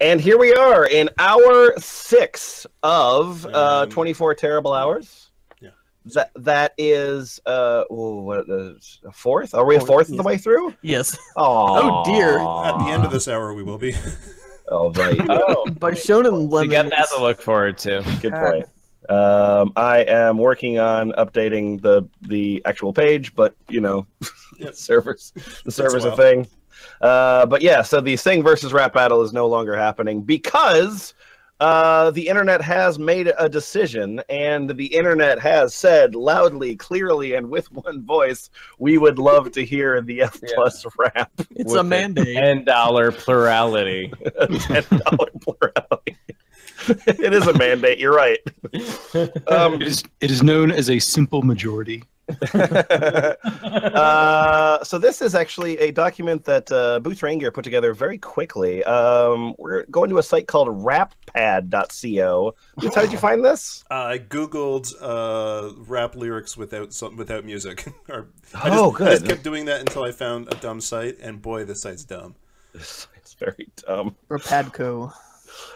And here we are in hour six of uh, Um, 24 terrible hours. Yeah. That that is uh ooh, what is a fourth? Are we a fourth of the way through? Yes. Oh dear. At the end of this hour, we will be. Oh right. Oh, By Shonen so you Lemon. got that to look forward to. Good point. Um, I am working on updating the the actual page, but you know, Yep. servers the server's a while. thing. Uh, but yeah, so the Sing versus Rap battle is no longer happening because uh, the internet has made a decision, and the internet has said loudly, clearly, and with one voice, we would love to hear the F Yeah. plus rap. It's a mandate. Ten dollar plurality. ten dollar plurality. it is a mandate. You're right. Um, It is, it is known as a simple majority. uh, so this is actually a document that uh, Booth Rangier put together very quickly. Um, we're going to a site called rappad.co. Booth, how did you find this? I googled uh, rap lyrics without some, without music. or, I Oh, just, I just kept doing that until I found a dumb site, and boy, this site's dumb. This site's very dumb. Or Padco.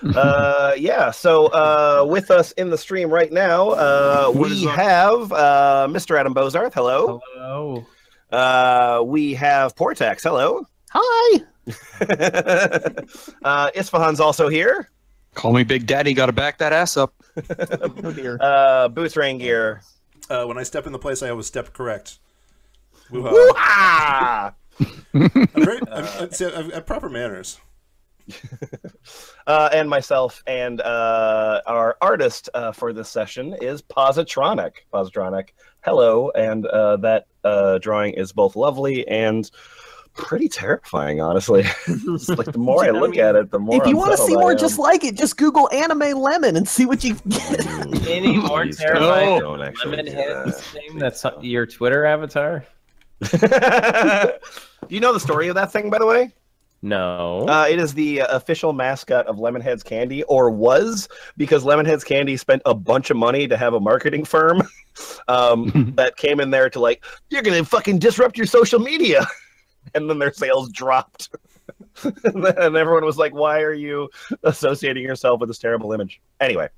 Uh, yeah, so uh, with us in the stream right now, uh, we have uh, Mr. Adam Bozarth. Hello. Hello. Uh, we have Portax. Hello. Hi. uh, Isfahan's also here. Call me Big Daddy. Got to back that ass up. Oh dear. Uh, Booth Rangier. Uh, when I step in the place, I always step correct. Woo-ha. Woo-ha! I'm very, I'm, I'm, see, I've, I have proper manners. uh, and myself and uh, our artist uh, for this session is Positronic. Positronic, hello, and uh, that uh, drawing is both lovely and pretty terrifying, honestly. Like the more I look at it, the more. if you want to see more just like it, just Google anime lemon and see what you get. Any more Please terrifying don't actually lemon do heads that. thing that's your Twitter avatar? do you know the story of that thing, by the way? No. Uh, it is the uh, official mascot of Lemonheads Candy, or was, because Lemonheads Candy spent a bunch of money to have a marketing firm um, that came in there to like, you're gonna fucking disrupt your social media, and then their sales dropped, and everyone was like, why are you associating yourself with this terrible image? Anyway,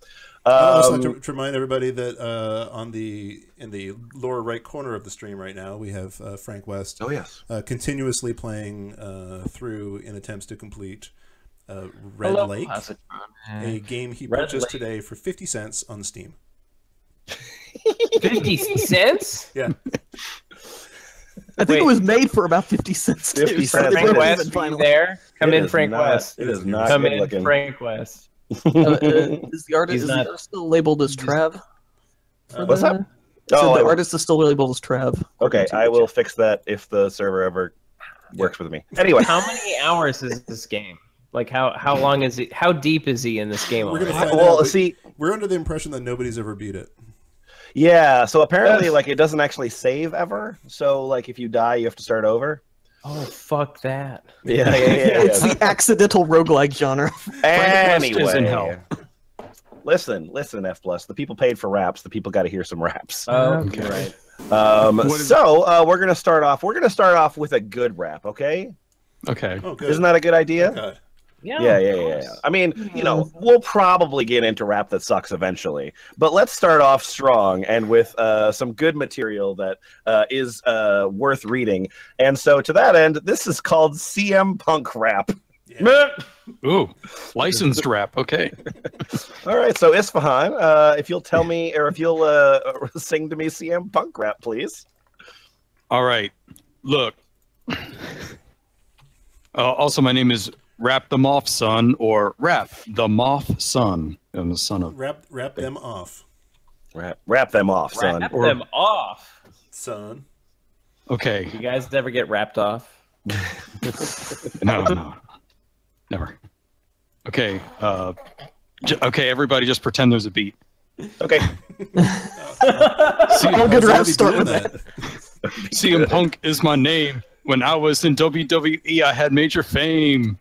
I'd also um, like to, to remind everybody that uh, on the in the lower right corner of the stream right now, we have uh, Frank West oh yes, uh, continuously playing uh, through in attempts to complete uh, Red Hello, Lake, a game he Red purchased Lake. today for fifty cents on Steam. Fifty cents? Yeah, I think Wait. it was made for about fifty cents. too, 50 cents. they Frank West, even are you finally. there? Come It in, Frank not- West. It is not Come good in, looking. Frank West. Uh, uh, is the artist, is not- the still labeled as Trav? For What's the- up? So Oh, the I- artist is still labeled as Trav. okay, I will fix that if the server ever works with me. Anyway, How many hours is this game? Like how how long is it? How deep is he in this game? We're gonna already? find well, out. see, We're under the impression that nobody's ever beat it. Yeah, so apparently, like, it doesn't actually save ever. So, like, if you die, you have to start over. Oh fuck that! Yeah, yeah, yeah. It's the accidental roguelike genre. anyway, is in hell. listen, listen, F plus. The people paid for raps. The people got to hear some raps. Oh, Okay. right. Um, What is- so uh, we're gonna start off. We're gonna start off with a good rap. Okay, Okay. Oh, good. isn't that a good idea? God. Yeah, Yeah, yeah, yeah, yeah. course. I mean, you know, we'll probably get into rap that sucks eventually, but let's start off strong and with uh, some good material that uh, is uh, worth reading. And so, to that end, this is called CM Punk rap. Yeah. Ooh, licensed rap. Okay. All right, so Isfahan, uh, if you'll tell me, or if you'll uh, sing to me CM Punk rap, please. All right. Look. Uh, also, my name is Rap them off, Son, or wrap the Moth Son. I'm the son of. Wrap wrap them off, Wrap rap them off, son. Wrap Or- them off. son. Okay. You guys never get wrapped off? No, no, never. Okay. Uh, j- okay, everybody, just pretend there's a beat. Okay, C- Oh, good How's rap start with that. CM Punk is my name. When I was in WWE, I had major fame.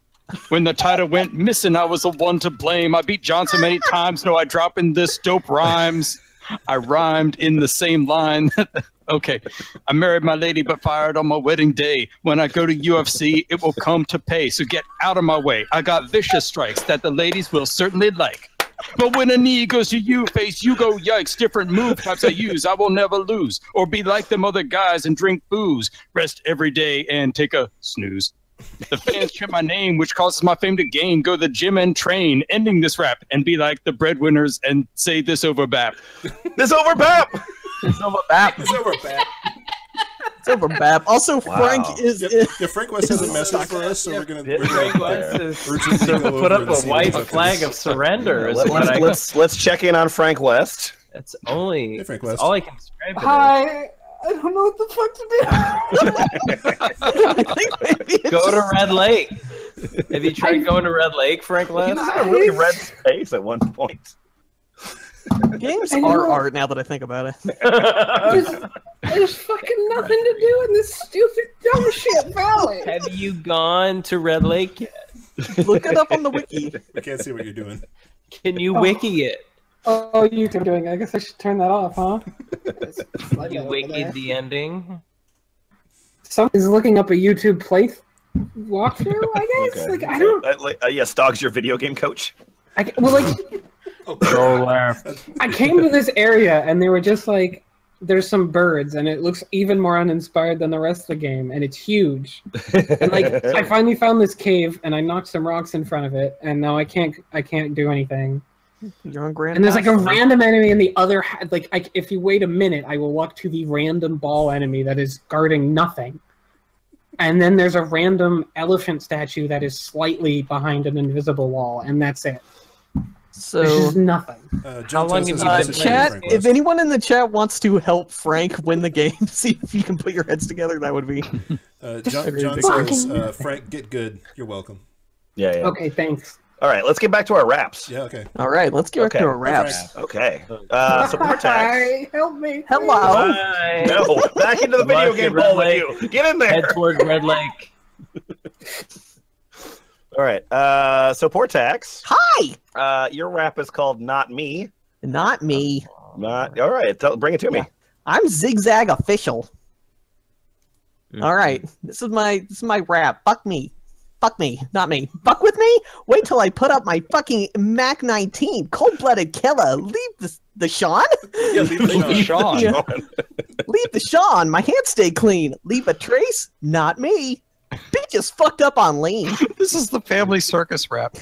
When the title went missing, I was the one to blame. I beat Johnson many times. No, I drop in this dope rhymes. I rhymed in the same line Okay. I married my lady, but fired on my wedding day. When I go to UFC, it will come to pay. So get out of my way. I got vicious strikes that the ladies will certainly like. But when a knee goes to you, face, you go yikes. Different move types I use, I will never lose. Or be like them other guys and drink booze. Rest every day and take a snooze. The fans chant my name, which causes my fame to gain. Go to the gym and train, ending this rap and be like the breadwinners and say this over BAP. This over Bap. this over Bap. This over, Bat. It's over Bap. Also, Frank is. Yeah, yeah, Frank West has a message for us, so we're gonna, we're Frank gonna West is urgently to put up and a white flag of surrender. Is Let's, let's let's check in on Frank West. That's only Hey, Frank West. all I can describe. it. Hi. I don't know what the fuck to I think maybe it's Go to Red Lake. Have you tried going to Red Lake, Frank He West? was a really red space at one point. games I are know. art now that I think about it. There's, there's fucking nothing to do in this stupid dumb shit valley. Have you gone to Red Lake yet? Look it up on the wiki. I can't see what you're doing. Can you oh. wiki it? Oh, you are doing. it. I guess I should turn that off, huh? You wikied the ending. Somebody's looking up a YouTube play walkthrough. I guess. Like I don't. Uh, like, uh, yes, Dog's your video game coach. I, well, like Go left. I came to this area and they were just like, there's some birds and it looks even more uninspired than the rest of the game and it's huge. And like I finally found this cave and I knocked some rocks in front of it and now I can't I can't do anything. You're on Grand. And there's like a Pass. random enemy in the other ha- like I, if you wait a minute I will walk to the random ball enemy that is guarding nothing. And then there's a random elephant statue that is slightly behind an invisible wall and that's it. There's So, just nothing. Uh, John long Toast has have you uh, been message for you, chat. Frank If anyone in the chat wants to help Frank win the game, see if you can put your heads together. That would be. Uh, John, John says, uh, Frank, get good. You're welcome. Yeah, yeah. Okay, thanks. All right, let's get back to our raps. Yeah, okay. All right, let's get Okay. back to our raps. Okay. Uh, support tax. Hi, help me. Hello. Bye. No, back into the video game Red bowl with you. Get in there. Head toward Red Lake. All right. Uh, so Portax, Hi, uh, your rap is called "Not Me." not me. Not all right. Tell, bring it to me. I'm Zigzag Official. Mm-hmm. All right, this is my this is my rap. Fuck me, fuck me, not me. Fuck with me. Wait till I put up my fucking Mac 19, cold blooded killer. Leave the the Sean. Yeah, leave the Sean. Yeah. Leave the Sean. My hands stay clean. Leave a trace. Not me. Bitch is fucked up on lean. This is the family circus rap.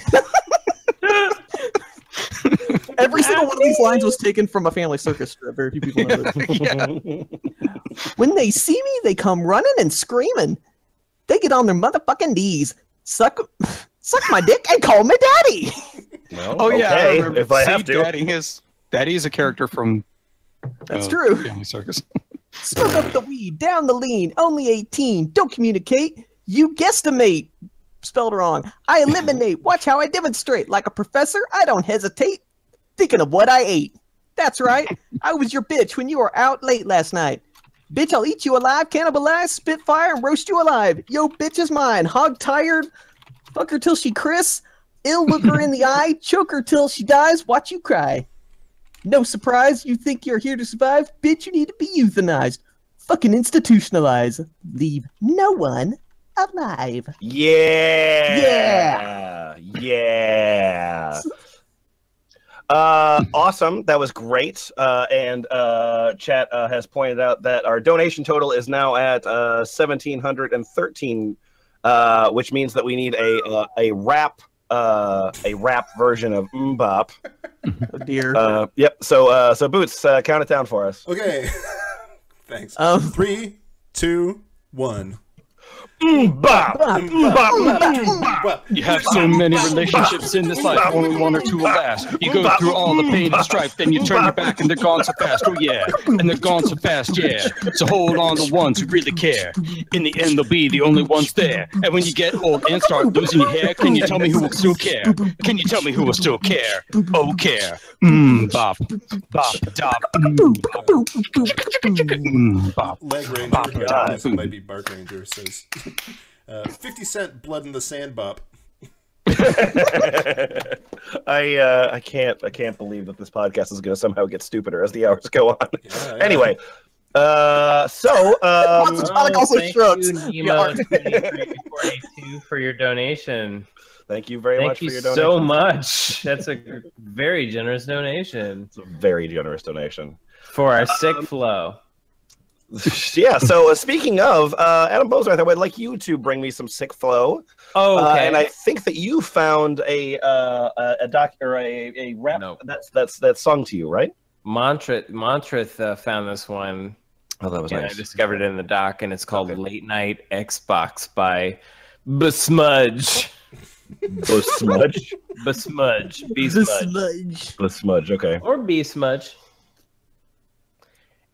Every single one of these lines was taken from a family circus strip. Very few people know this. When they see me, they come running and screaming. They get on their motherfucking knees, suck, suck my dick, and call me daddy. No? Oh yeah, I remember. if I See, have to. Daddy is Daddy is a character from That's uh, true. Family Circus. Smoke up the weed, down the lean. Only 18. Don't communicate. You guesstimate. Spelled wrong. I eliminate. Watch how I demonstrate. Like a professor, I don't hesitate. Thinking of what I ate. That's right. I was your bitch when you were out late last night. Bitch, I'll eat you alive, cannibalize, spit fire, and roast you alive. Yo, bitch is mine. Hog tired. Fuck her till she Chris. Ill look her in the eye. Choke her till she dies. Watch you cry. No surprise, you think you're here to survive? Bitch, you need to be euthanized. Fucking institutionalized. Leave no one alive. Yeah yeah. Yeah. Uh, awesome. That was great. Uh, and uh, chat uh, has pointed out that our donation total is now at uh, seventeen hundred and thirteen, uh, which means that we need a uh, a rap uh, a rap version of MMMBop. Oh dear. Uh, yep. So uh, so boots, uh, count it down for us. Okay. Thanks. Um, Three, two, one. MMMBop. MMMBop. Well, You have so many relationships in this life, only one or two will last. You go through all the pain and strife, then you turn your back and they're gone so fast. Oh yeah, and they're gone so fast, yeah. So hold on to ones who really care. In the end, they'll be the only ones there. And when you get old and start losing your hair, can you tell me who will still care? Can you tell me who will still care? Oh, care. Mmm, bop, bop, dop, mmm, bop, mmm, bop. Leg Ranger, God. uh, this might be Bark Ranger, says uh, 50 cent blood in the sand bop. I uh, I can't I can't believe that this podcast is going to somehow get stupider as the hours go on. Yeah, yeah. Anyway, Uh, so um, Sonic also thank shrugs. you, Nemo2342 for your donation. thank you very Thank much you for your donation. Thank you so much. That's a very generous donation It's a very generous donation. for our sick flow. yeah. So uh, speaking of uh, Adam Bozarth, I would like you to bring me some sick flow. Oh, Uh, and I think that you found a uh, a, a doc or a, a rap No. that's that's that song to you, right? Mantra Montrith uh, found this one. Oh, that was and I discovered it in the doc, and it's called Okay. Late Night Xbox by Besmudge. Smudge. Besmudge. B The Smudge. smudge. the smudge. Okay. Or B Smudge.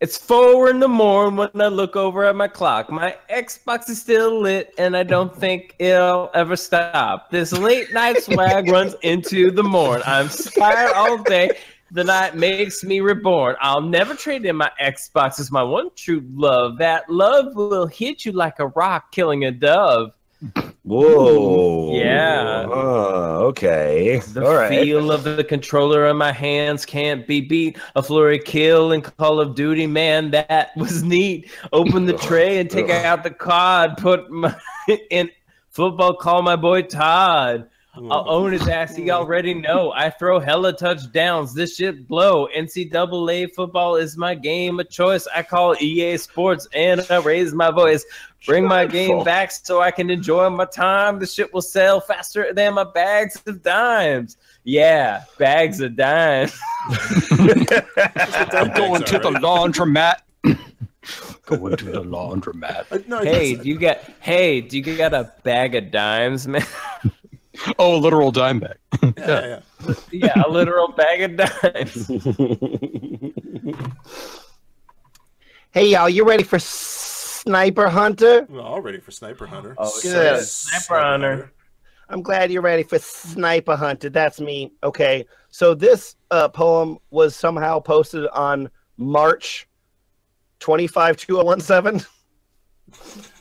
It's four in the morning when I look over at my clock. My Xbox is still lit, and I don't think it'll ever stop. This late night swag runs into the morn. I'm tired all day. The night makes me reborn. I'll never trade in my Xbox. It's my one true love. That love will hit you like a rock, killing a dove. Whoa. Yeah. Okay. The All right. feel of the controller in my hands can't be beat. A flurry kill in Call of Duty, man, that was neat. Open the tray and take out the card. Put my in football. Call my boy Todd. Hmm. I'll own his ass. He already know. I throw hella touchdowns. This shit blow. NCAA football is my game of choice. I call EA Sports and I raise my voice. Bring my game back so I can enjoy my time. The shit will sell faster than my bags of dimes. Yeah, bags of dimes. I'm going to the laundromat. going to the laundromat. Uh, no, Hey, do you got hey, do you got a bag of dimes, man? Oh, a literal dime bag. yeah, yeah, yeah. yeah, a literal bag of dimes. hey, y'all, you ready for Sniper Hunter? We're all ready for Sniper Hunter. Oh, Good. shit. Sniper Hunter. I'm glad you're ready for Sniper Hunter. That's me. Okay. So this uh, poem was somehow posted on March 25 2017.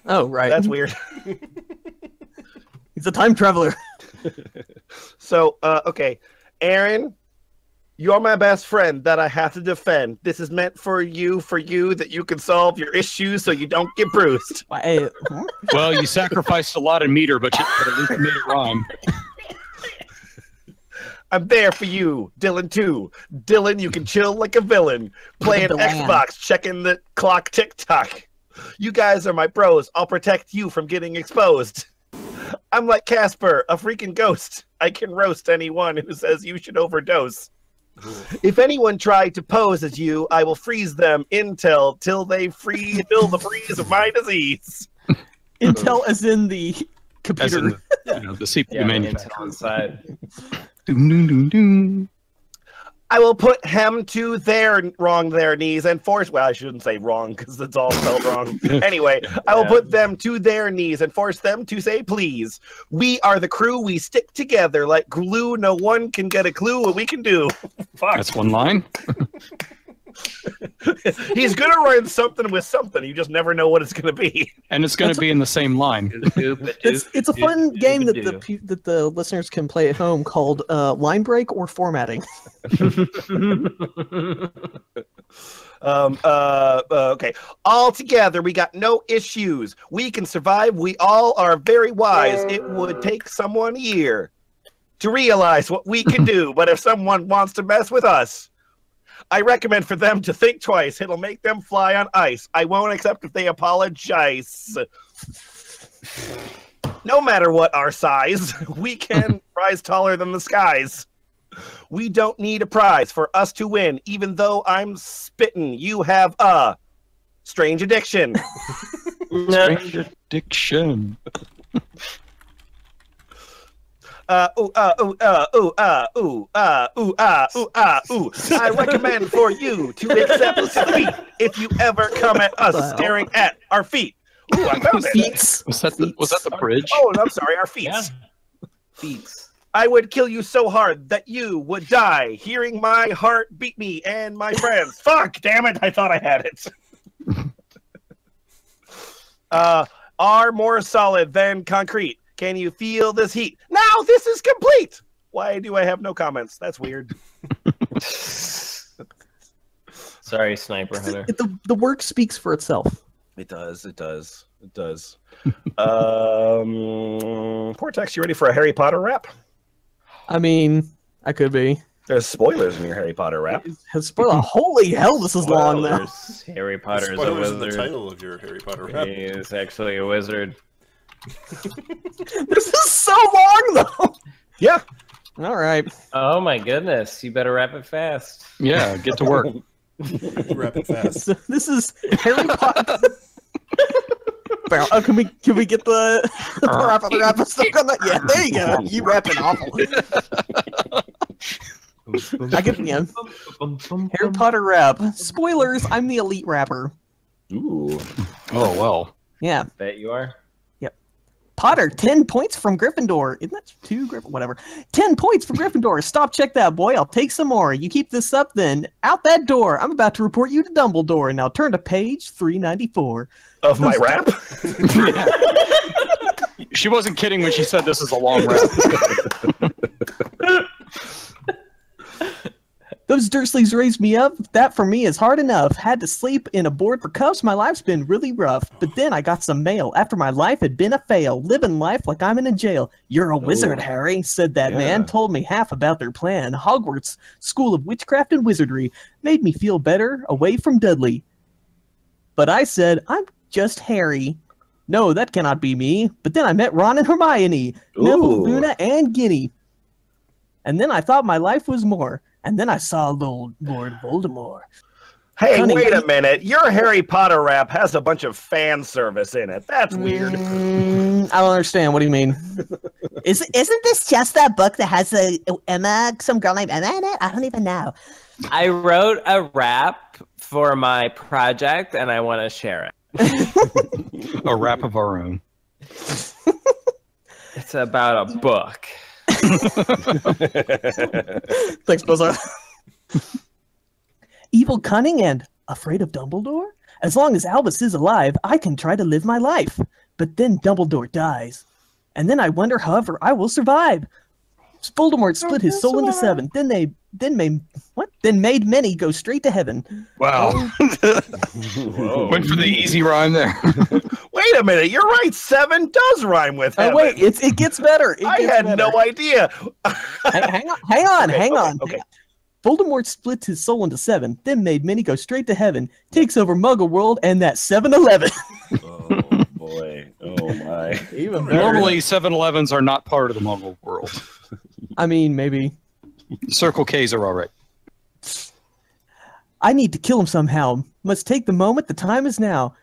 Oh, right. That's weird. He's a time traveler. So, uh, okay. Aaron, you're my best friend that I have to defend. This is meant for you, for you, that you can solve your issues so you don't get bruised. Why, huh? Well, you sacrificed a lot of meter, but, you, but at least you made it rhyme. I'm there for you, Dylan too. Dylan, you can chill like a villain, playing Xbox, checking the clock tick tock. You guys are my bros. I'll protect you from getting exposed. I'm like Casper, a freaking ghost. I can roast anyone who says you should overdose. If anyone tried to pose as you, I will freeze them intel till they free feel the freeze of my disease. Intel as in the As computer. in the, you know, the CPU Yeah, manufacturer. Intel inside. Doom, doom, doom, doom. I will put hem to their wrong their knees and force. Well, I shouldn't say wrong because it's all spelled wrong. anyway, I will put them to their knees and force them to say please. We are the crew. We stick together like glue. No one can get a clue what we can do. Fuck. That's one line. He's gonna run something with something. You just never know what it's gonna be. And it's going to be in the same line. It's it's a fun game that the that the listeners can play at home called uh, line break or formatting. Um, uh, uh, okay. All together, we got no issues. We can survive. We all are very wise. It would take someone a year to realize what we can do. but if someone wants to mess with us, I recommend for them to think twice. It'll make them fly on ice. I won't accept if they apologize. No matter what our size, we can rise taller than the skies. We don't need a prize for us to win, even though I'm spitting. You have a strange addiction. Strange addiction. Uh, ooh, uh, ooh, uh, ooh, uh, ooh, uh, ooh, uh, ooh, uh, ooh. I recommend for you to accept defeat if you ever come at us What staring at our feet. Ooh, I found it. Feats. Was that the, was that the bridge? Oh, I'm sorry, our feet. Yeah. Feats. I would kill you so hard that you would die, hearing my heart beat me and my friends. Fuck, damn it! I thought I had it. uh, are more solid than concrete. Can you feel this heat? Now this is complete. Why do I have no comments? That's weird. Sorry, Sniper Hunter. It- the, the work speaks for itself. It does. It does. It does. um, Portax, you ready for a Harry Potter rap? I mean, I could be. There's spoilers in your Harry Potter rap. Spoiler, holy hell, this is long though. Harry Potter is a Spoilers in the title of your Harry Potter rap. He is actually a wizard. This is so long though. Yeah. All right. Oh my goodness! You better wrap it fast. Yeah, get to work. wrap it fast. So this is Harry Potter. Oh, can we can we get the, the uh-huh. rap the rap stuck on that? Yeah, there you go. You rapping awful. I get the end. Harry Potter rap. Spoilers. I'm the elite rapper. Ooh. Oh well. Yeah. Bet you are. Potter, 10 points from Gryffindor. Isn't that two? Gryff- Whatever. 10 points from Gryffindor. Stop, check that, boy. I'll take some more. You keep this up, then out that door. I'm about to report you to Dumbledore. Now turn to page 394. Of my rap? She wasn't kidding when she said this is a long rap. Those Dursleys raised me up. That for me is hard enough. Had to sleep in a board for cuffs. My life's been really rough. But then I got some mail after my life had been a fail. Living life like I'm in a jail. You're a oh. wizard, Oh. Harry, said that man. Told me half about their plan. Hogwarts, School of Witchcraft and Wizardry. Made me feel better away from Dudley. But I said, I'm just Harry. No, that cannot be me. But then I met Ron and Hermione, Neville, Ooh. Luna, and Ginny. And then I thought my life was more. And then I saw Lord, Lord Voldemort. Hey, Cunning. wait a minute. Your Harry Potter rap has a bunch of fan service in it. That's weird. Mm, I don't understand. What do you mean? Is, isn't this just that book that has a Emma, some girl named Emma in it? I don't even know. I wrote a rap for my project, and I want to share it. a rap of our own. It's about a book. Thanks, Bozarth. Evil, cunning, and afraid of Dumbledore? As long as Albus is alive, I can try to live my life. But then Dumbledore dies. And then I wonder, however, I will survive. Voldemort oh, split his soul into seven. Then they then made what? Then made many go straight to heaven. Wow. Oh. Went for the easy rhyme there. Wait a minute. You're right. Seven does rhyme with heaven. Oh wait, it's it gets better. It I gets had better. no idea. hang, hang on, hang on, Okay, hang okay, on. okay. Voldemort splits his soul into seven, then made many go straight to heaven, takes over Muggle world and that 7-Eleven. Oh boy. Oh my. Even Normally, 7-Elevens are not part of the Muggle world. I mean, maybe. Circle K's are all right. I need to kill him somehow. Must take the moment. The time is now.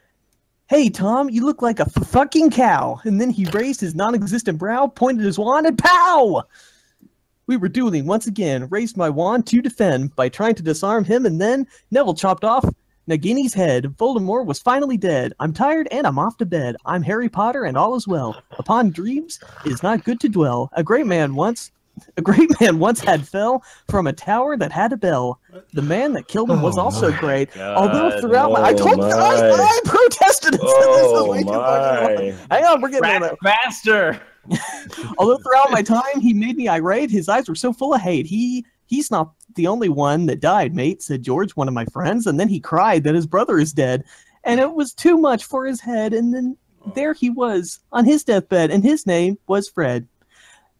Hey, Tom, you look like a f- fucking cow. And then he raised his non existent brow, pointed his wand, and pow! We were dueling once again. Raised my wand to defend by trying to disarm him, and then Neville chopped off Nagini's head. Voldemort was finally dead. I'm tired and I'm off to bed. I'm Harry Potter and all is well. Upon dreams, it is not good to dwell. A great man once. A great man once had fell from a tower that had a bell. The man that killed him was Oh also my great. Although God. throughout my, I Oh told you, I. I protested and said this is Oh way too fucking Hang on, we're getting there. Faster. Although throughout my time he made me irate, his eyes were so full of hate. He he's not the only one that died, mate, said George, one of my friends, and then he cried that his brother is dead. And it was too much for his head, and then oh. there he was on his deathbed, and his name was Fred.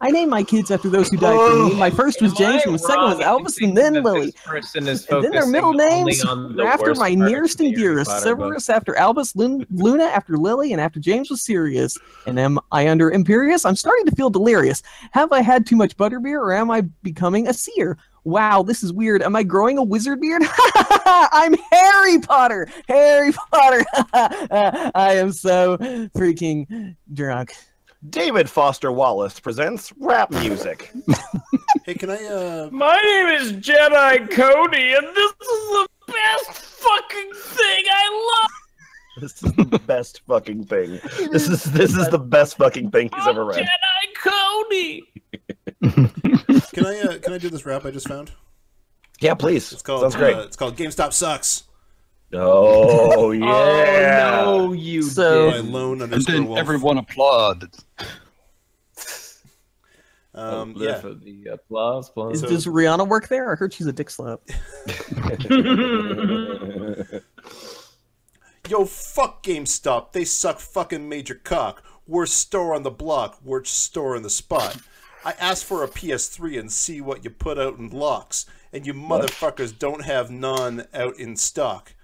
I named my kids after those who died for me. My first was James, and my second was Albus, and then Lily. This person is And then their middle names the after my nearest and dearest. Severus after Albus, Lun- Luna after Lily, and after James was Sirius. And am I under Imperius? I'm starting to feel delirious. Have I had too much butterbeer, or am I becoming a seer? Wow, this is weird. Am I growing a wizard beard? I'm Harry Potter. Harry Potter. I am so freaking drunk. David Foster Wallace presents rap music. Hey, can I? uh My name is Jedi Cody, and this is the best fucking thing I love. This is the best fucking thing. This is this is the best fucking thing he's ever I'm read. Jedi Cody. Can I? uh Can I do this rap I just found? Yeah, please. It's called. Sounds great. Uh, it's called GameStop sucks Oh yeah. Oh no, you So- by did. Lone And then Wolf. everyone applauded. Um, yeah. for the applause. applause. Is, So- does Rihanna work there? I heard she's a dick slap. Yo, fuck GameStop. They suck fucking major cock. Worst store on the block. Worst store on the spot. I asked for a PS3 and see what you put out in locks, and you motherfuckers don't have none out in stock.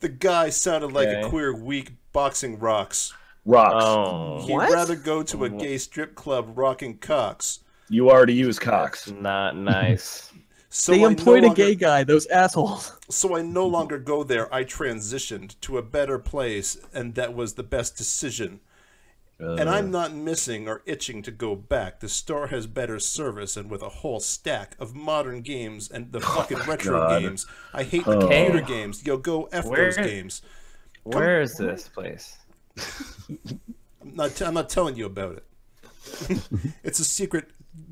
The guy sounded like a queer weak boxing rocks. Rocks. Oh, He'd What? rather go to a gay strip club rocking cocks. You already use cocks. not nice. So they I no employed a gay guy. Those assholes. So I no longer go there. I transitioned to a better place, and that was the best decision. And Uh. I'm not missing or itching to go back. The store has better service, and with a whole stack of modern games and the fucking retro Oh God. games. I hate the Oh. computer games. Yo, go f those Where- games. Where is this place? I'm not, t- I'm not telling you about it. it's a secret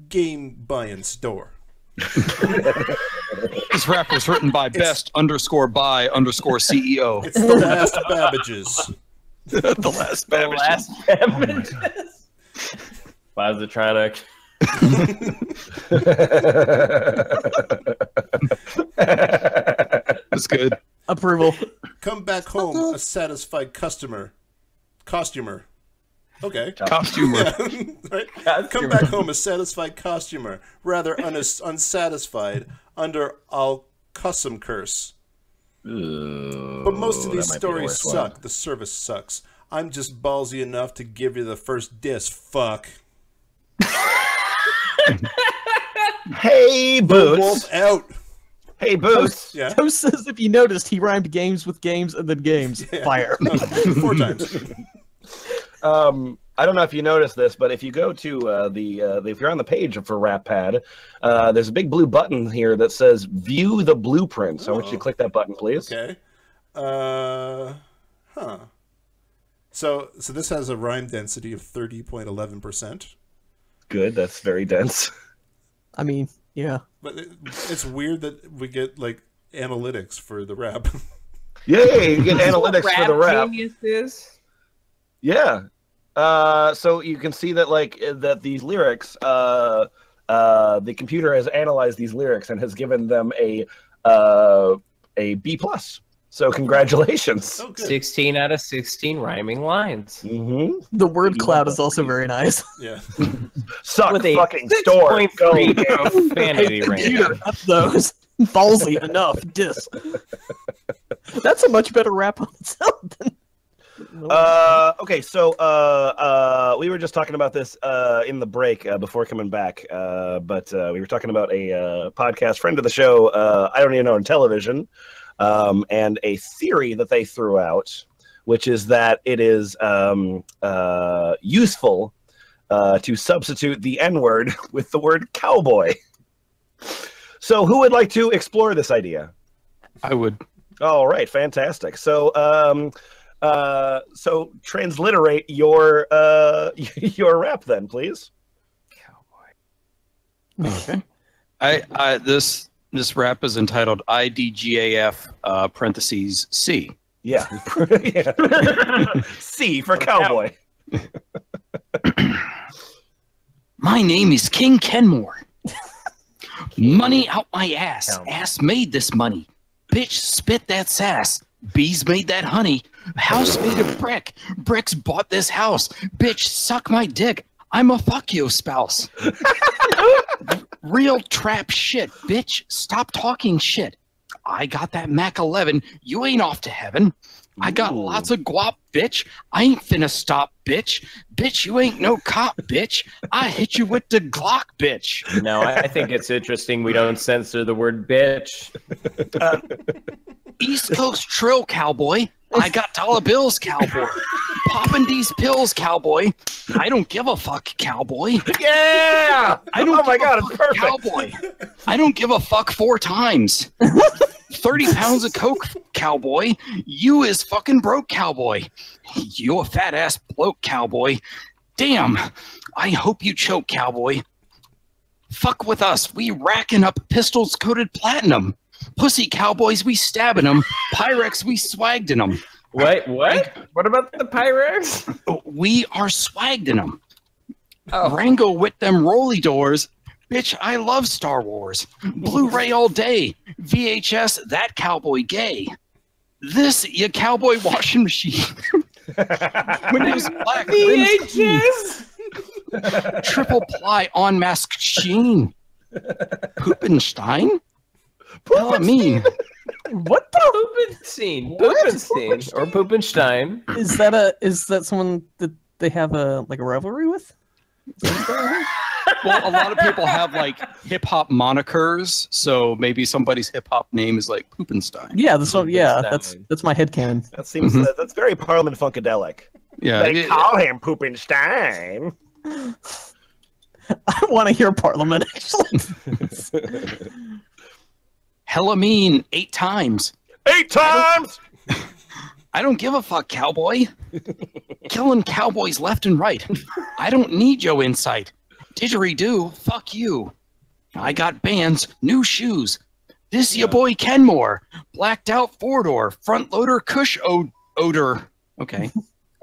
game buying store. This rap was written by best underscore by underscore CEO. It's the last Babbages. the last The Babbage. last Babbages. Positronic. That's good. Approval. Come back home a satisfied customer. Costumer. Okay. Costumer. right? Come back home a satisfied costumer, rather unis- unsatisfied under I'll custom curse. But most of these that might be the stories one. suck. The service sucks. I'm just ballsy enough to give you the first diss. Fuck. Hey, Boots. Wolf out. Hey, Boots. Yeah. Toast says if you noticed, he rhymed games with games and then games. Fire. Four times. Um, I don't know if you noticed this, but if you go to uh, the, uh, if you're on the page for Rap Pad, uh, there's a big blue button here that says "View the Blueprint." So I want you to Oh. click that button, please. Okay. Uh, huh. So, so this has a rhyme density of thirty point eleven percent. Good. That's very dense. I mean, yeah. But it, it's weird that we get like analytics for the rap. Yay! You get analytics for the rap. Genius is. Yeah. Uh, so you can see that like uh, that these lyrics, uh, uh, the computer has analyzed these lyrics and has given them a uh, a B plus. So congratulations. oh, 16 out of 16 rhyming lines. Mm-hmm. The word cloud is also very nice. Yeah. Suck With a fucking store. Go. 6.3 profanity Computer, up those. Ballsy enough. Dis. That's a much better rap on itself than. Uh, okay, so uh, uh, we were just talking about this uh, in the break uh, before coming back, uh, but uh, we were talking about a uh, podcast friend of the show. Uh, I don't even know on television, um, and a theory that they threw out, which is that it is um, uh, useful uh, to substitute the N word with the word cowboy. So, who would like to explore this idea? I would. All right, fantastic. So, um, uh, so transliterate your uh your rap then, please. Cowboy. Okay. I, I this this rap is entitled IDGAF uh, parentheses C. Yeah. Yeah. C for cowboy. My name is King Kenmore. money out my ass. Ass made this money. Bitch spit that sass. Bees made that honey. House made of brick. Bricks bought this house. Bitch suck my dick. I'm a fuck you spouse. Real trap shit. Bitch stop talking shit. I got that Mac 11. You ain't off to heaven. I got Ooh. lots of guap, bitch. I ain't finna stop, bitch. Bitch, you ain't no cop, bitch. I hit you with the Glock, bitch. No, I I think it's interesting we don't censor the word bitch. East Coast Trill, cowboy. I got dollar bills, cowboy. Popping these pills, cowboy. I don't give a fuck, cowboy. Yeah. I don't oh my god, it's perfect. cowboy. I don't give a fuck four times. 30 pounds of coke, cowboy. You is fucking broke, cowboy. You a fat ass bloke, cowboy. Damn. I hope you choke, cowboy. Fuck with us. We racking up pistols coated platinum. Pussy cowboys, we stabbing them. Pyrex, we swagged in them. Wait, what? What about the Pyrex? We are swagged in them. Oh. Rango with them rolly doors. Bitch, I love Star Wars. Blu-ray all day. VHS, that cowboy gay. This, your cowboy washing machine. Windows black. rims clean. VHS. Triple ply on mask sheen. Poopenstein? Hell, I mean, What the? Poopenstein. Poopenstein. Or Poopenstein. Is that a? Is that someone that they have a like a rivalry with? well, a lot of people have like hip hop monikers, so maybe somebody's hip hop name is like Poopenstein. Yeah, that's what. Yeah, that's that's my headcanon. That seems Mhm. uh, that's very Parliament Funkadelic. Yeah, They it- call him Poopenstein. I want to hear Parliament. Actually, hella mean eight times. Eight times. I don't give a fuck, cowboy. Killing cowboys left and right. I don't need your insight. Didgeridoo, fuck you. I got bands, new shoes. This your boy Kenmore. Blacked out four door, front loader cush o- odor. Okay.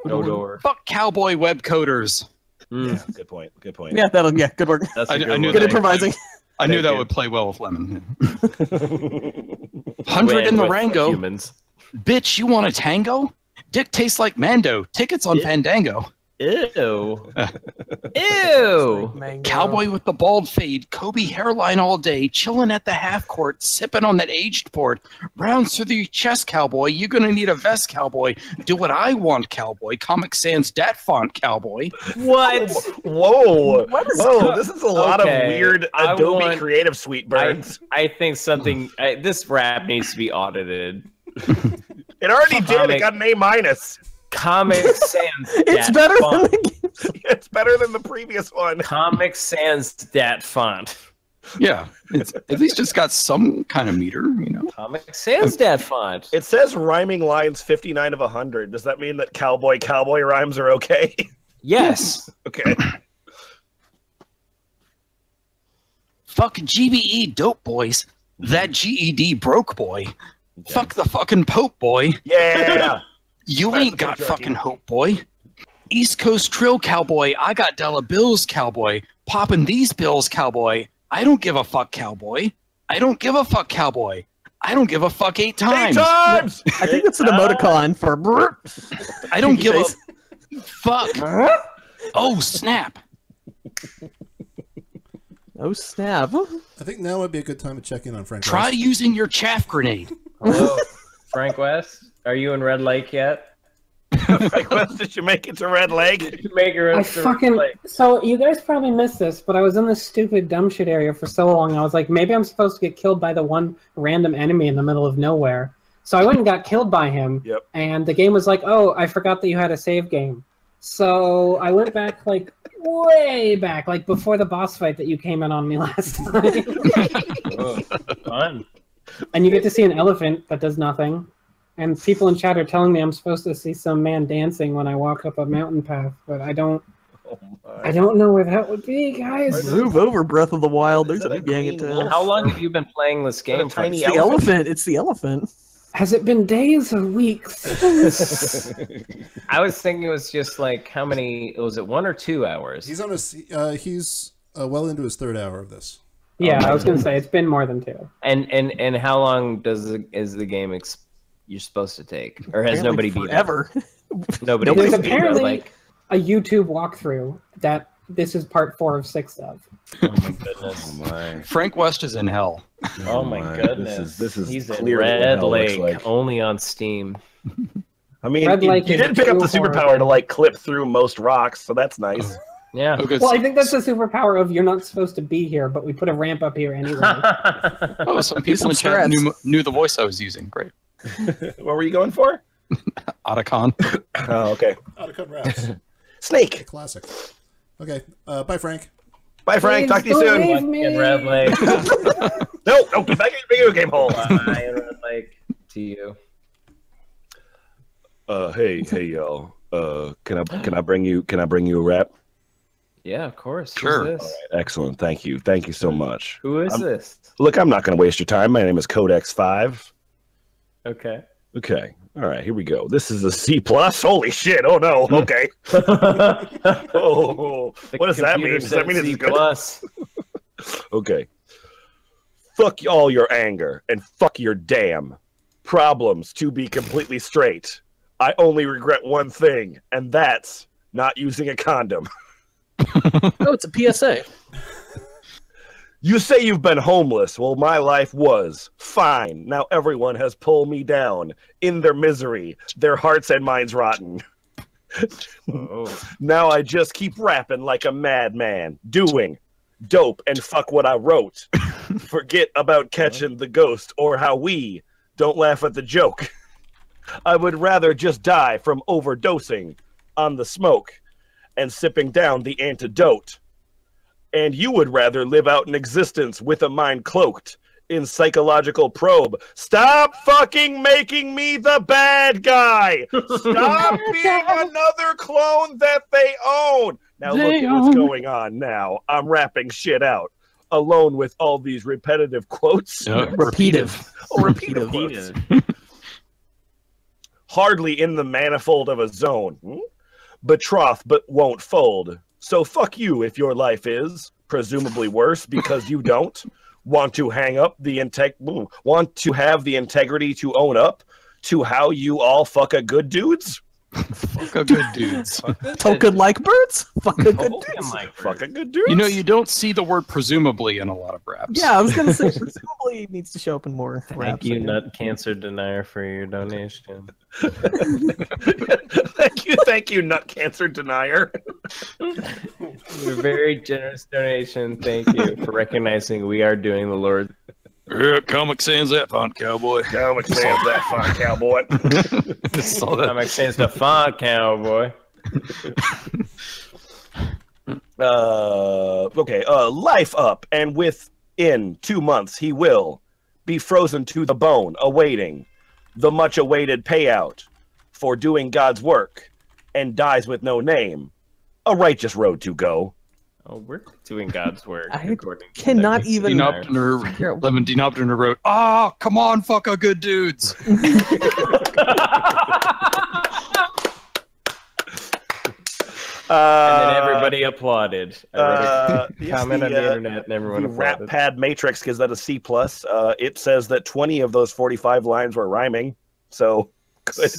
Odor. Fuck cowboy web coders. Mm, Yeah, good point. Good point. yeah, that'll yeah, good work. that's a I- good I knew one. Good improvising. I knew that you. would play well with Lemon. Hundred in the Rango. Humans. Bitch, you want a tango? Dick tastes like Mando. Tickets on Yeah. Fandango. Ew. Ew. Cowboy with the bald fade, Kobe hairline all day, chilling at the half court, sipping on that aged port. Rounds through the chest, cowboy. You're gonna need a vest, cowboy. Do what I want, cowboy. Comic Sans dat font, cowboy. What? Whoa. What is Whoa, this is a lot Okay, of weird I Adobe want- Creative Suite I, burns. I think something. I, this rap needs to be audited. it already did. It got an A minus. Comic Sans. It's better font. than the. It's better than the previous one. Comic Sans that font. Yeah, it's at least it's got some kind of meter, you know. Comic Sans that font. It says rhyming lines 59 of 100. Does that mean that cowboy cowboy rhymes are okay? Yes. okay. Fuck GBE dope boys. That GED broke boy. Fuck the fucking Pope boy. Yeah. You ain't got fucking hope, boy. East Coast Trill Cowboy, I got dollar bills, cowboy. Popping these bills, cowboy. I don't give a fuck, cowboy. I don't give a fuck, cowboy. I don't give a fuck eight times. Eight times. times. I think that's an emoticon for. brr. I don't give a fuck. Oh, snap. Oh snap! I think now would be a good time to check in on Frank. Try Rice. using your chaff grenade. Hello, Frank West. Are you in Red Lake yet? Like, what, did you make it to Red Lake? Did you make your I own fucking Lake? so you guys probably missed this, but I was in this stupid dumb shit area for so long. I was like, maybe I'm supposed to get killed by the one random enemy in the middle of nowhere. So I went and got killed by him. Yep. And the game was like, oh, I forgot that you had a save game. So I went back like way back, like before the boss fight that you came in on me last time. Oh, fun. and you get to see an elephant that does nothing. And people in chat are telling me I'm supposed to see some man dancing when I walk up a mountain path, but I don't. Oh I don't know where that would be, guys. Move over, Breath of the Wild. There's a big gang of green How long have you been playing this game? tiny It's the elephant. It's the elephant. Has it been days or weeks? I was thinking it was just like how many? Was it one or two hours? He's on his. Uh, he's uh, well into his third hour of this. yeah, I was gonna say it's been more than two. And and and how long does the, is the game ex- you're supposed to take, or has nobody beat it? ever? Nobody. There's beat it, apparently like. a YouTube walkthrough that this is part four of six of. Oh my goodness. Oh my. Frank West is in hell. Oh, oh my my. goodness. This is- this is He's in clearly Red Lake, like. only on Steam. I mean, Red Lake you is did pick up the superpower horrible. to like clip through most rocks, so that's nice. Yeah. Oh, okay, Well, I think that's the superpower of you're not supposed to be here, but we put a ramp up here anyway. oh, some people in some chat knew, knew the voice I was using. Great. what were you going for? Otacon. Oh, okay. Out of cut raps. Snake. Classic. Okay. Uh, bye, Frank. Bye, Frank. Please Talk to you soon. leave me. in Red Lake. No, no, get back in your video game hole. Bye, Red Lake. To you. Uh, hey, hey, y'all. Uh, can I can I bring you can I bring you a rap? Yeah, of course. Who's Sure. this? Excellent. Thank you. Thank you so much. Who is I'm- this? Look, I'm not going to waste your time. My name is Codex Five. Okay. Okay. All right, here we go. This is a C plus. Holy shit! Oh no. Okay. Oh, what does that mean? Does that mean it's good? plus? Okay. Fuck all your anger and fuck your damn problems. To be completely straight, I only regret one thing, and that's not using a condom. No, it's a PSA. You say you've been homeless. Well, my life was fine. Now everyone has pulled me down in their misery, their hearts and minds rotten. Oh. Now I just keep rapping like a madman, doing dope and fuck what I wrote. Forget about catching the ghost or how we don't laugh at the joke. I would rather just die from overdosing on the smoke and sipping down the antidote. And you would rather live out an existence with a mind cloaked in psychological probe. Stop fucking making me the bad guy. Stop being another clone that they own. Now look They at what's own. going on now. I'm rapping shit out. Alone with all these repetitive quotes. Yeah. Repeative. Oh, repeative quotes. Hardly in the manifold of a zone. Hmm? Betroth but won't fold. So fuck you if your life is presumably worse because you don't want to hang up the integ want to have the integrity to own up to how you all fuck a good dudes. Fuck a good dudes. Token like birds? Fuck a good dudes. my Fuck a good dudes. You know, you don't see the word presumably in a lot of raps. Yeah, I was gonna say presumably needs to show up in more. Thank raps, you, I. Nut Cancer Denier, for your donation. Thank you, thank you, nut cancer denier. Your very generous donation. Thank you for recognizing we are doing the Lord. Yeah, Comic Sans that font, cowboy. Comic Sans that fine cowboy. Saw that. I'm saying the font cowboy. uh okay uh life up and within two months he will be frozen to the bone awaiting the much awaited payout for doing god's work and dies with no name a righteous road to go Oh, we're doing God's work. I according to cannot even- Dean Cancer Optner, Figure out- Lemon Dean wrote, "Ah, come on, fuck a good dudes." uh and then everybody applauded. I read a uh, comment the, on the uh, internet, and everyone the rap applauded. pad matrix gives that a c plus uh it says that 20 of those 45 lines were rhyming so good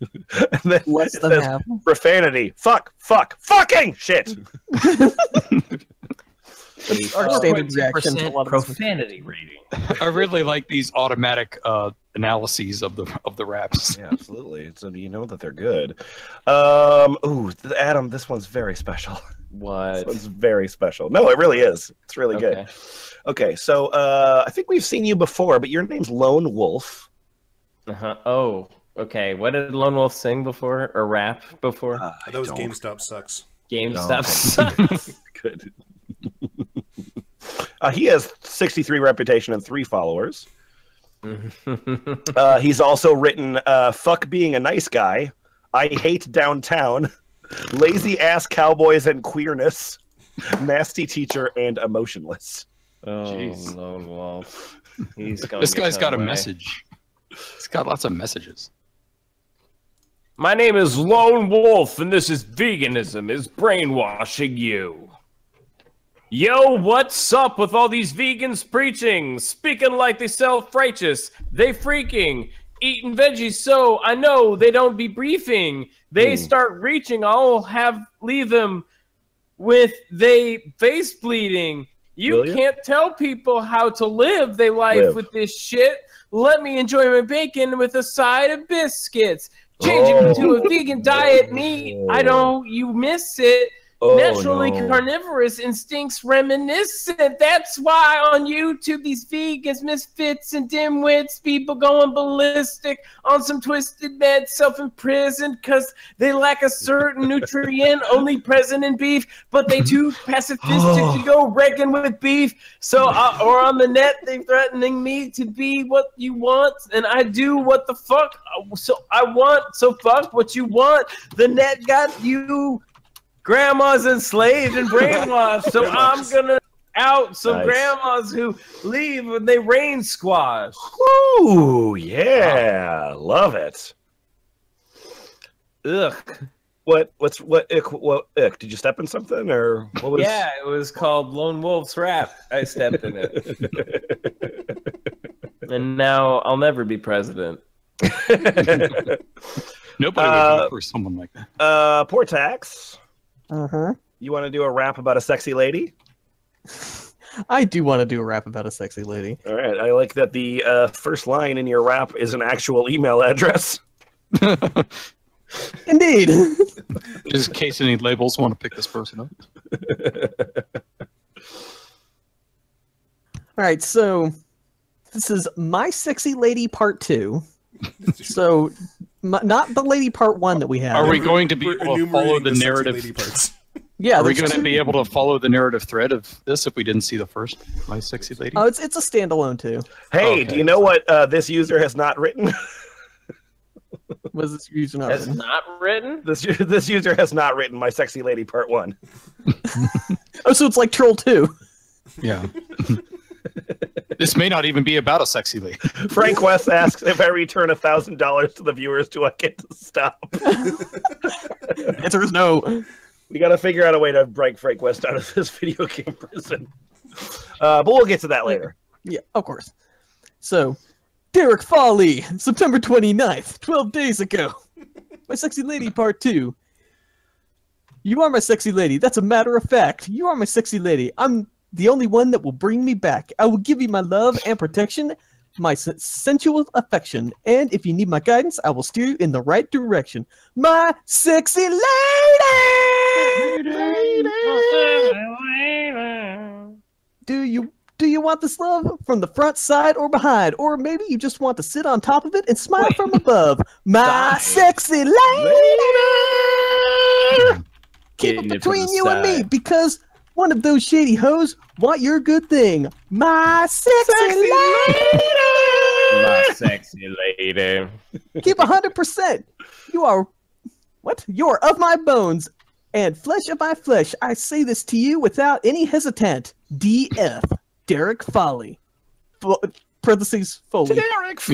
and then Less it than half. profanity fuck fuck fucking shit Our standard reaction to a lot of profanity rating. I really like these automatic uh, analyses of the of the raps. Yeah, absolutely. So you know that they're good. Um, ooh, Adam, this one's very special. This What? one's very special. No, it really is. It's really good. Okay. Okay, so uh, I think we've seen you before, but your name's Lone Wolf. Uh-huh. Oh, okay. What did Lone Wolf sing before or rap before? Uh, I That was don't- GameStop sucks. GameStop. Good. uh, he has 63 reputation and three followers. Uh, he's also written uh, "Fuck being a nice guy," "I hate downtown," "Lazy ass cowboys and queerness," "Nasty teacher," and "Emotionless." oh, Jeez. Lone Wolf. He's going This guy's got a message. He's got lots of messages. My name is Lone Wolf, and this is Veganism is Brainwashing You. Yo, what's up with all these vegans preaching, speaking like they self-righteous? They freaking eating veggies, so I know they don't be briefing. They hmm. start reaching, I'll have leave them with they face bleeding. You can't tell people how to live their life Live. with this shit. Let me enjoy my bacon with a side of biscuits. Changing to a oh. vegan diet, me, I oh. don't, you miss it. Oh, Naturally no. carnivorous instincts reminiscent. That's why on YouTube these vegans, misfits, and dimwits, people going ballistic on some twisted meds, self-imprisoned because they lack a certain nutrient only present in beef, but they too pacifistic to go wrecking with beef. So, uh, or on the net, they threatening me to be what you want, and I do what the fuck. uh, So I want. So fuck what you want. The net got you grandma's enslaved and brainwashed. So I'm gonna out some Nice. grandmas who leave when they rain squash. Ooh, yeah, love it. Ugh. What? What's what? Ick, what? Ick, did you step in something, or what was? Yeah, it was called Lone Wolf's Rap. I stepped in it. and now I'll never be president. Nobody would Uh, vote for someone like that. uh, Portax. Uh huh. You want to do a rap about a sexy lady? I do want to do a rap about a sexy lady. All right. I like that the uh, first line in your rap is an actual email address. Indeed. Just in case any labels want to pick this person up. All right, so this is My Sexy Lady Part 2. So, m- not the lady part one that we have. Are we going to be able to follow enumerating the narrative? lady parts. Yeah, Are we going to be able to follow the narrative thread of this if we didn't see the first My Sexy Lady? Oh, it's it's a standalone too. Hey, Okay. do you know what uh, this user has not written? Was this user not That's written? not written? this this user has not written my sexy lady part one. Oh, so it's like Troll 2. Yeah. This may not even be about a sexy lady. Frank West asks if I return a thousand dollars to the viewers, do I get to stop? Answer is no. We got to figure out a way to break Frank West out of this video game prison. Uh, but we'll get to that later. Yeah, of course. So, Derek Foley, September 29th, 12 days ago. My Sexy Lady Part 2. You are my sexy lady. That's a matter of fact. You are my sexy lady. I'm the only one that will bring me back. I will give you my love and protection, my sensual affection. And if you need my guidance, I will steer you in the right direction. My sexy lady! Do you do you want this love from the front, side, or behind? Or maybe you just want to sit on top of it and smile Wait. from above. My Side. sexy lady! Keep Getting it between you and me because one of those shady hoes want your good thing. My sexy, lady! My sexy lady. Keep a hundred percent. You are what? You are of my bones and flesh of my flesh. I say this to you without any hesitant. D.F. Derek Foley. Fo- parentheses Foley. Derek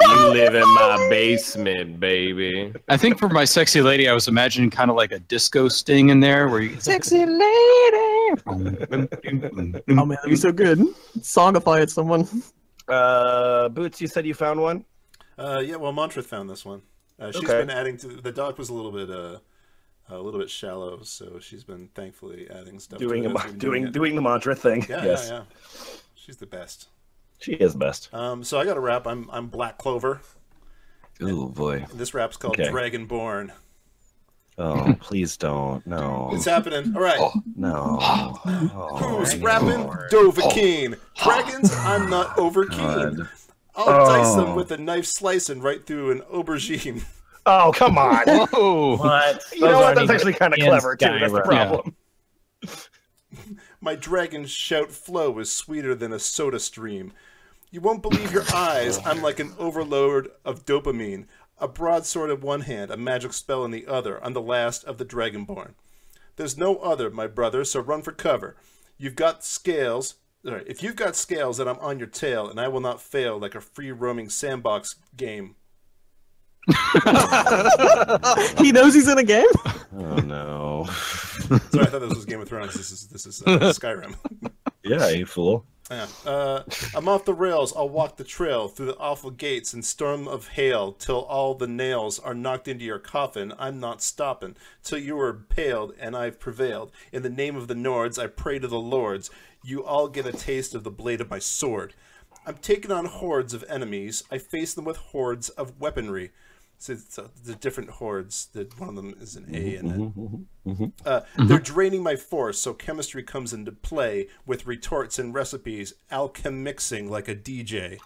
You live in my basement, baby. I think for my sexy lady, I was imagining kind of like a disco sting in there where you Sexy lady. Oh man, that'd be so good. Songify it, someone. Uh, Boots, you said you found one. Uh, yeah, well, Mantra found this one. Uh, she's Okay. been adding to the doc was a little bit uh, a little bit shallow, so she's been thankfully adding stuff. Doing to a, it as we've doing doing the mantra thing. Yeah, yes, yeah, yeah. She's the best. she is the best. Um, so I got a rap. I'm I'm Black Clover. Oh boy. This rap's called Okay. Dragonborn. Oh, please don't. No. It's happening. All right. No. Oh, Who's rapping? Dovahkiin. Dragons, I'm not over keen. I'll dice them Oh. with a knife slicing right through an aubergine. Oh, come on. Whoa. What? You know what? That's actually kind of clever too. That's the Skyrim. problem. My dragon shout flow is sweeter than a soda stream. You won't believe your eyes. I'm like an overload of dopamine. A broadsword in one hand, a magic spell in the other. I'm the last of the Dragonborn. There's no other, my brother, so run for cover. You've got scales. Sorry, if you've got scales, then I'm on your tail, and I will not fail like a free roaming sandbox game. He knows he's in a game. Oh no. Sorry, I thought this was Game of Thrones. This is this is uh, Skyrim. Yeah, you fool. Yeah. Uh, I'm off the rails. I'll walk the trail through the awful gates and storm of hail till all the nails are knocked into your coffin. I'm not stopping till you are paled and I've prevailed. In the name of the Nords, I pray to the lords. You all get a taste of the blade of my sword. I'm taking on hordes of enemies. I face them with hordes of weaponry. So it's, uh, the different hordes. That one of them is an A in it. Uh, They're draining my force, so chemistry comes into play with retorts and recipes, alchemixing like a DJ.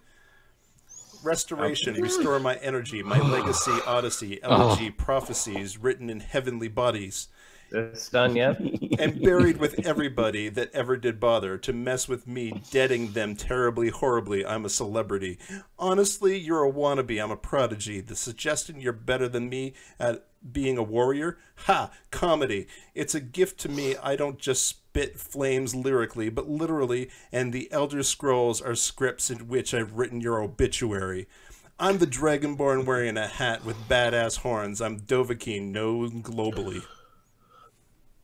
Restoration, restore my energy, my legacy, odyssey, elegy, prophecies written in heavenly bodies. This done yet? and buried with everybody that ever did bother to mess with me, deading them terribly, horribly. I'm a celebrity. Honestly, you're a wannabe. I'm a prodigy. The suggestion you're better than me at being a warrior? Ha! Comedy. It's a gift to me. I don't just spit flames lyrically, but literally, and the Elder Scrolls are scripts in which I've written your obituary. I'm the Dragonborn wearing a hat with badass horns. I'm Dovahkiin, known globally.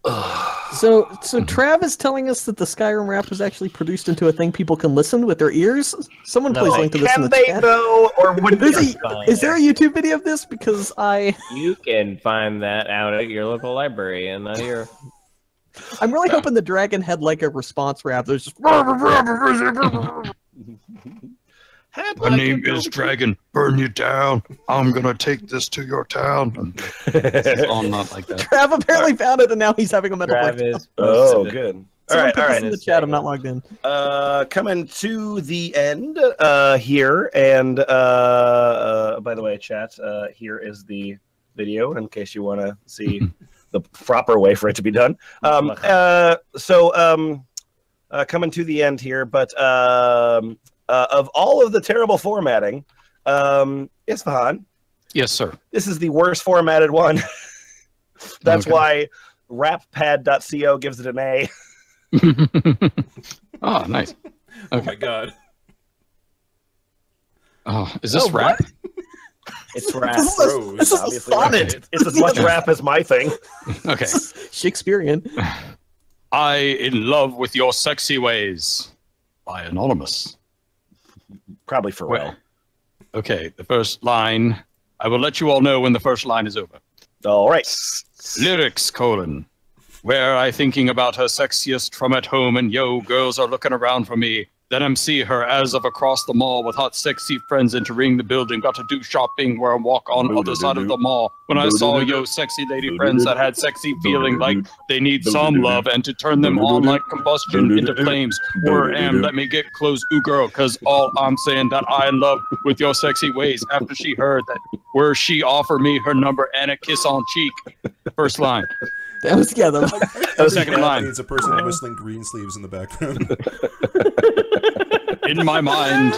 So, so mm-hmm. Trav is telling us that the Skyrim rap was actually produced into a thing people can listen with their ears. Someone No. please link to this in Can the they chat. though, or would There's they? a, is there a YouTube video of this? Because I, You can find that out at your local library and not here. I'm really hoping the dragon had like a response rap. There's just My name is Dragon. Burn you down. I'm gonna take this to your town. It's all not like that. Trav apparently found it, and now he's having a mental breakdown. Travis. Oh, good. All Someone right, put all this in the chat. I'm not logged in. Uh, coming to the end uh, here, and uh, uh, by the way, chat, uh, here is the video in case you want to see the proper way for it to be done. Um, uh, so, um, uh, coming to the end here, but um, uh, of all of the terrible formatting, um, Isfahan, Yes, sir. this is the worst formatted one. That's Okay. why rappad.co gives it an A. oh, nice. Oh my god. Oh, is this Oh, rap? It's rap. This is Rose, this is a sonnet. It's, it's as much rap as my thing. Okay. Shakespearean. I in love with your sexy ways. By Anonymous. Probably for Well, okay, the first line. I will let you all know when the first line is over. All right. Lyrics, colon. Where I thinking about her sexiest from at home and yo, girls are looking around for me. Then I'm see her as of across the mall with hot sexy friends entering the building. Got to do shopping where I walk on other side of the mall. When I saw yo sexy lady friends that had sexy feeling like they need some love and to turn them on like combustion into flames. Where am let me get close, ooh girl, cause all I'm saying that I in love with your sexy ways. After she heard that where she offer me her number and a kiss on cheek. First line. That was yeah. The, Every second rap line. needs a person uh-huh. whistling green sleeves in the background. in my mind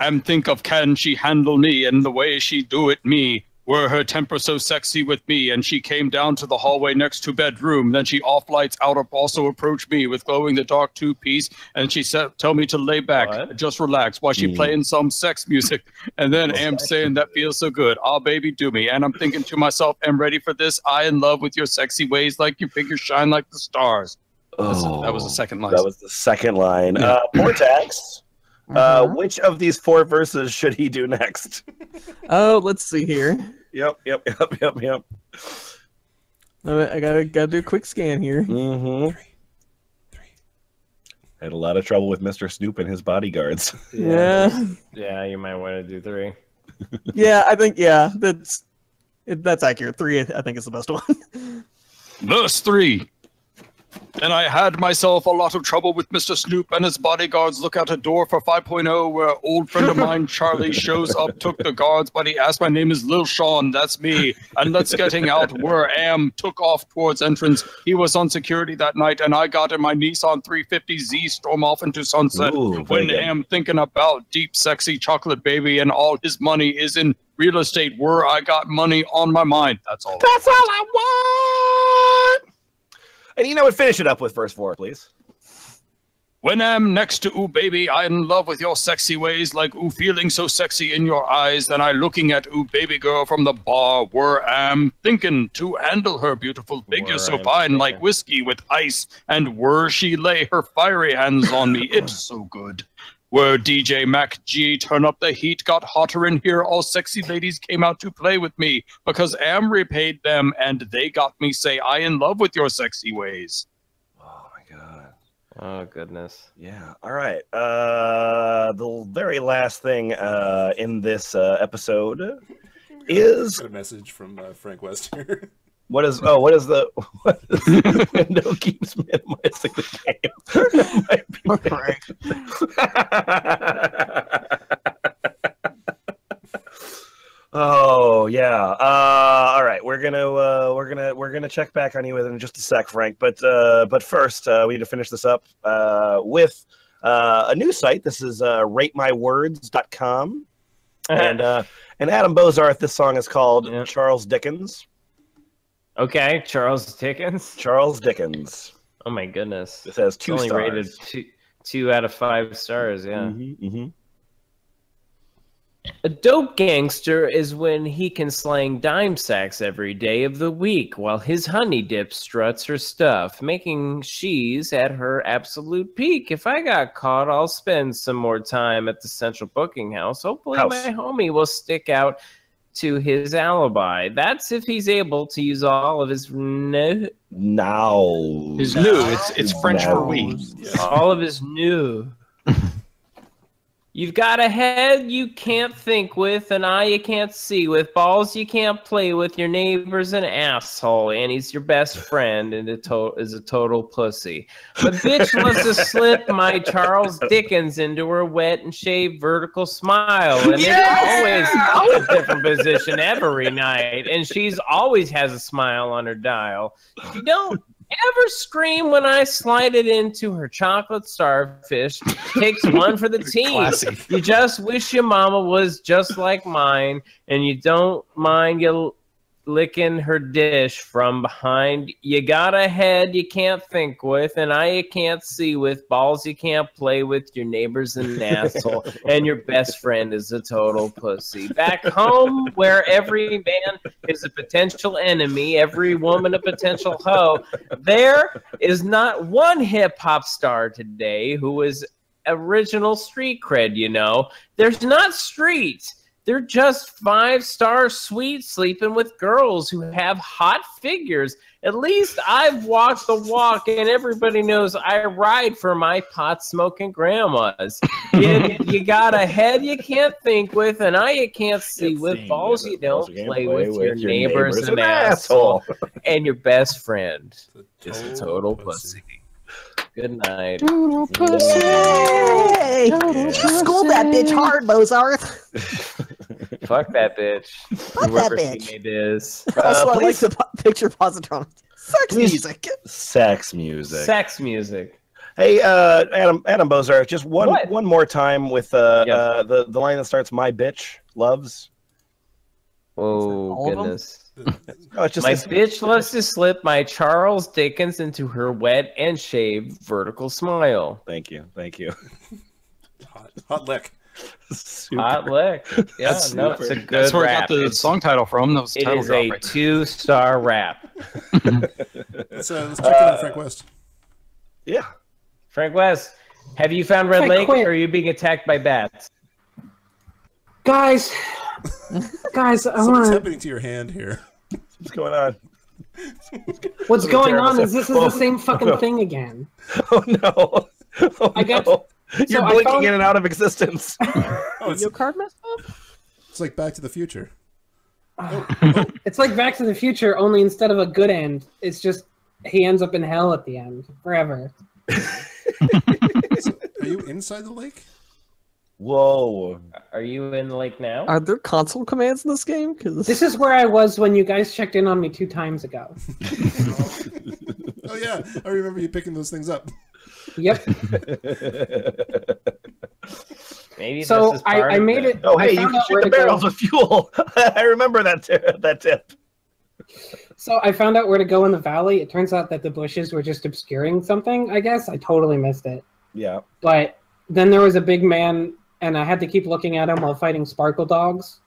and think of can she handle me and the way she do it me were her temper so sexy with me and she came down to the hallway next to bedroom. Then she off lights out up also approached me with glowing the dark two piece and she said tell me to lay back. What? just relax while she Mm. playing some sex music. And then am saying that feels so good. Oh baby do me. And i'm thinking to myself am ready for this? I in love with your sexy ways like your figure shine like the stars. That's- that was the second line. That was the second line. Uh, Portax, uh, which of these four verses should he do next? oh, let's see here. Yep, yep, yep, yep, yep. I I gotta gotta do a quick scan here. Mm-hmm. i Had a lot of trouble with Mr. Snoop and his bodyguards. Yeah, Yeah, you might want to do three. yeah. I think yeah. That's it, that's accurate. Three, I think, is the best one. Verse 3. Then I had myself a lot of trouble with Mr. Snoop and his bodyguards look out a door for 5.0 where old friend of mine Charlie shows up, took the guards, but he asked my name is Lil Sean, that's me. And let's getting out where am took off towards entrance. He was on security that night and I got in my Nissan 350Z storm off into sunset. Ooh, when am thinking about deep sexy chocolate baby and all his money is in real estate where I got money on my mind. That's all. That's all I want. And you know what? Finish it up with verse four, please. When I'm next to ooh baby, I'm in love with your sexy ways, like ooh feeling so sexy in your eyes. Then I looking at ooh baby girl from the bar, where I'm thinking to handle her beautiful figure Where so I'm fine, like whiskey with ice, and where she lay her fiery hands on me, it's so good. Where DJ Mac G turn up the heat, got hotter in here. All sexy ladies came out to play with me because Am repaid them, and they got me say I in love with your sexy ways. Oh my god. Oh goodness. Yeah. All right. Uh, the very last thing uh, in this uh, episode is Got a message from uh, Frank West here. what is oh what is the what is the window keeps minimizing the game. Oh yeah. Uh, all right. We're gonna uh, we're gonna we're gonna check back on you within just a sec, Frank. But uh, but first, uh, we need to finish this up uh, with uh, a new site. This is uh, RateMyWords.com, and uh, and Adam Bozarth. This song is called Yeah. Charles Dickens. Okay, Charles Dickens. Charles Dickens. Oh my goodness. This has It's two only stars. rated two, two out of five stars. Yeah. Mhm, mhm. A dope gangster is when he can slang dime sacks every day of the week while his honey dip struts her stuff, making she's at her absolute peak. If I got caught, I'll spend some more time at the central booking house. Hopefully, House. my homie will stick out to his alibi. That's if he's able to use all of his no, Now. It's new. It's it's French for we. all of his new. You've got a head you can't think with, an eye you can't see with, balls you can't play with. Your neighbor's an asshole, and he's your best friend, and a to- is a total pussy. But bitch wants to slip my Charles Dickens into her wet and shaved vertical smile, and it's always a different position every night, and she's always has a smile on her dial. You don't ever scream when I slide it into her chocolate starfish. Takes one for the team. Classy. You just wish your mama was just like mine, and you don't mind you licking her dish from behind. You got a head you can't think with, an eye you can't see with, balls you can't play with. Your neighbor's an asshole, and your best friend is a total pussy. Back home, where every man is a potential enemy, every woman a potential hoe, there is not one hip hop star today who is original street cred, you know. There's not street. They're just five star suite sleeping with girls who have hot figures. At least I've walked the walk, and everybody knows I ride for my pot smoking grandmas. you, you got a head you can't think with, an eye you can't see with, balls you don't play with, your neighbor's an asshole, and your best friend is a total pussy. Good night. Hey! School that bitch hard, Mozart. Fuck that bitch. Fuck that bitch. she is. Also, I like please- the po- picture positron. Sex Please- music. Sex music. Sex music. Hey, uh, Adam, Adam Bozarth, just one What? one more time with uh, Yes. uh, the the line that starts "My bitch loves." Oh all of them? goodness. No, it's just My it's- bitch loves to slip my Charles Dickens into her wet and shaved vertical smile. Thank you, thank you. Hot, hot lick. Super. Hot lick. Yeah, That's no, it's a good That's where I got the It's- song title from. That was the it title is a right two-star rap. Let's, uh, let's check in on Frank West. Yeah. Frank West, have you found Red I Lake, quit. or are you being attacked by bats? Guys, guys, I So what's want to. happening to your hand here? What's going on? What's going terrible on is this is Oh. the same fucking thing again. Oh no! Oh, I got- no. You're so blinking found- in and out of existence. Oh, it's, Your card messed up? it's like Back to the Future. Ah. Oh, it's like Back to the Future, only instead of a good end, it's just he ends up in hell at the end forever. Are you inside the lake? Whoa! Are you in the lake now? Are there console commands in this game? Because This is where I was when you guys checked in on me two times ago. Oh yeah, I remember you picking those things up. Yep. Maybe So this is I, I made it. Oh, I hey, you can shoot the to go. barrels with fuel. I remember that t- that tip. So I found out where to go in the valley. It turns out that the bushes were just obscuring something. I guess I totally missed it. Yeah. But then there was a big man, and I had to keep looking at him while fighting sparkle dogs.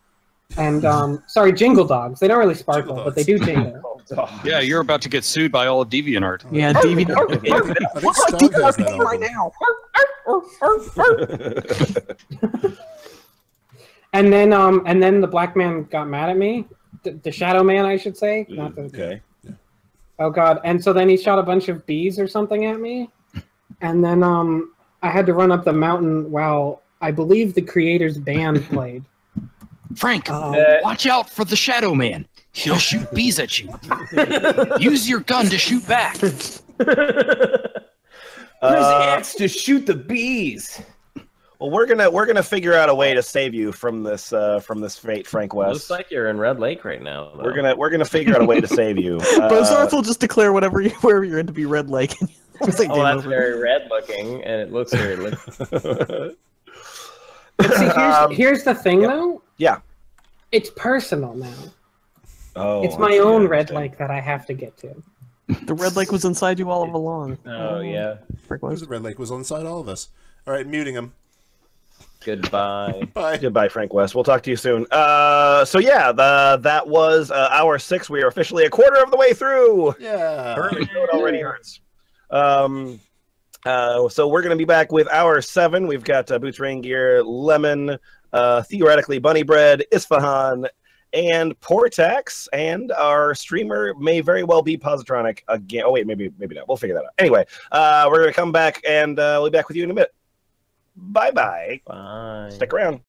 And um, sorry, jingle dogs. They don't really sparkle, but they do jingle. Yeah, you're about to get sued by all of DeviantArt. yeah, DVD. I think, I What's my Stog has DVD that right now? And then um, and then the black man got mad at me. The, the shadow man, I should say. Not the, Okay. Oh god! And so then he shot a bunch of bees or something at me, and then um, I had to run up the mountain while I believe the creator's band played. Frank, Um, watch out for the Shadow Man. He'll shoot bees at you. Use your gun to shoot back. Use Uh, the axe to shoot the bees? Well, we're gonna we're gonna figure out a way to save you from this uh, from this fate, Frank West. Looks like you're in Red Lake right now. though. we're gonna we're gonna figure out a way to save you. Uh, Bozarth will just declare whatever you, wherever you're in to be Red Lake. It's like Oh, that's over. very red looking, and it looks very liquid. But see, here's, Um, here's the thing, though. yeah. It's personal now. oh, it's my own red understand. lake that I have to get to. The Red Lake was inside you all along. Oh yeah. Frank West. the Red Lake was on the side of all of us. All right, muting him. Goodbye. Bye. Goodbye, Frank West. We'll talk to you soon. Uh, so yeah, the that was uh, hour six. We are officially a quarter of the way through. Yeah. Early it already hurts. Um, uh, so we're gonna be back with hour seven. We've got uh, Boots Rain Gear, Lemon, uh, theoretically Bunny Bread, Isfahan, and Portax, and our streamer may very well be Positronic again. Oh wait, maybe maybe not. We'll figure that out. Anyway, uh, we're gonna come back and uh, we'll be back with you in a minute. Bye bye. Bye. Stick around.